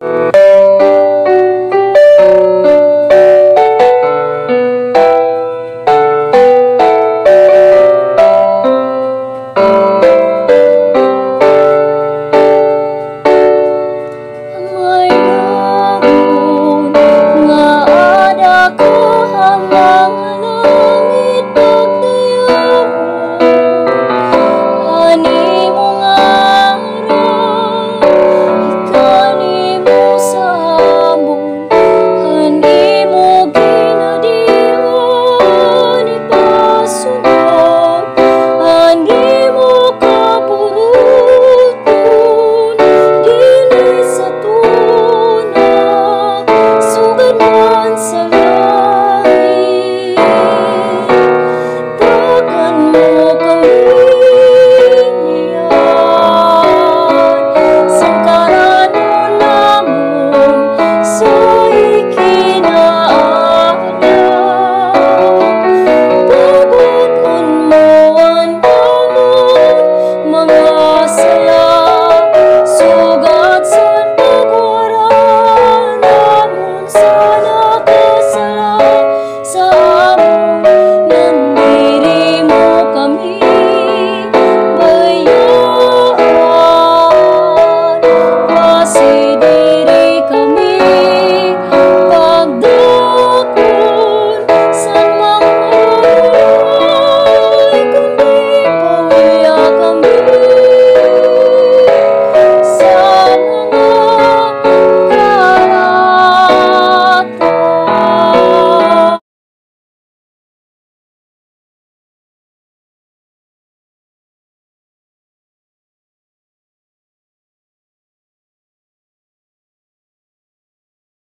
Música see